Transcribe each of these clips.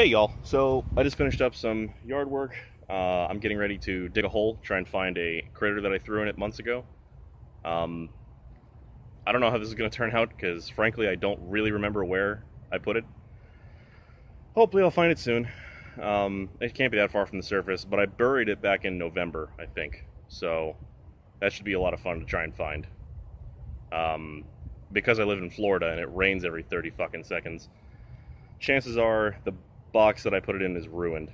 Hey y'all, so I just finished up some yard work. Uh, I'm getting ready to dig a hole, try and find a critter that I threw in it months ago. Um, I don't know how this is going to turn out because frankly I don't really remember where I put it. Hopefully I'll find it soon. Um, it can't be that far from the surface, but I buried it back in November, I think. So that should be a lot of fun to try and find. Um, because I live in Florida and it rains every 30 fucking seconds, chances are the box that I put it in is ruined.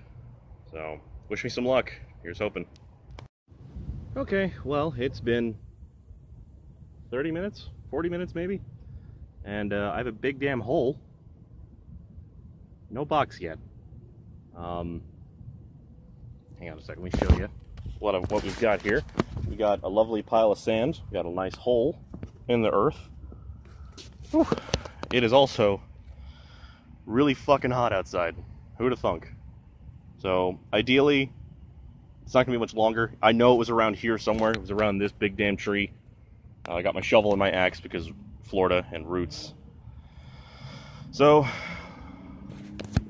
So, wish me some luck. Here's hoping. Okay, well, it's been 30 minutes, 40 minutes maybe, and uh, I have a big damn hole. No box yet. Um, hang on a second, let me show you what, what we've got here. We got a lovely pile of sand, we got a nice hole in the earth. Whew. It is also really fucking hot outside. Who'd have thunk? So ideally, it's not gonna be much longer. I know it was around here somewhere. It was around this big damn tree. Uh, I got my shovel and my axe because Florida and roots. So,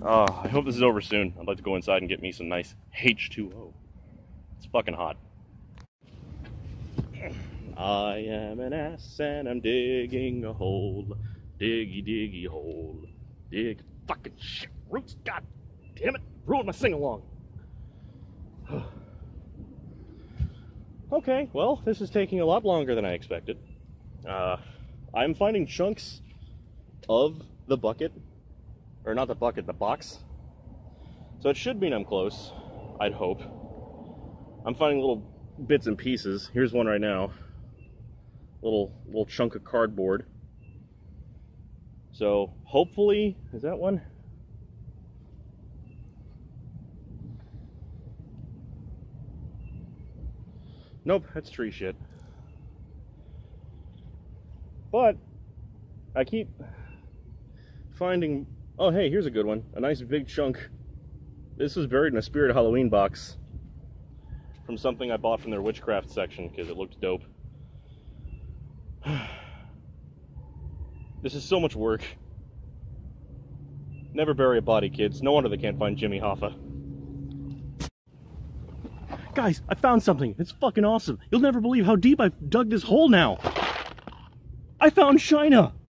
uh, I hope this is over soon. I'd like to go inside and get me some nice H2O. It's fucking hot. I am an ass and I'm digging a hole. Diggy diggy hole. Dig fucking shit. Roots, god damn it. Ruined my sing along. okay, well, this is taking a lot longer than I expected. Uh, I'm finding chunks of the bucket, or not the bucket, the box. So it should mean I'm close, I'd hope. I'm finding little bits and pieces. Here's one right now. Little little chunk of cardboard. So hopefully, is that one? Nope, that's tree shit. But I keep finding. Oh, hey, here's a good one. A nice big chunk. This was buried in a Spirit Halloween box from something I bought from their witchcraft section because it looked dope. this is so much work. Never bury a body, kids. No wonder they can't find Jimmy Hoffa. Guys, I found something. It's fucking awesome. You'll never believe how deep I've dug this hole now. I found China.